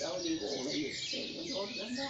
여자들은 하.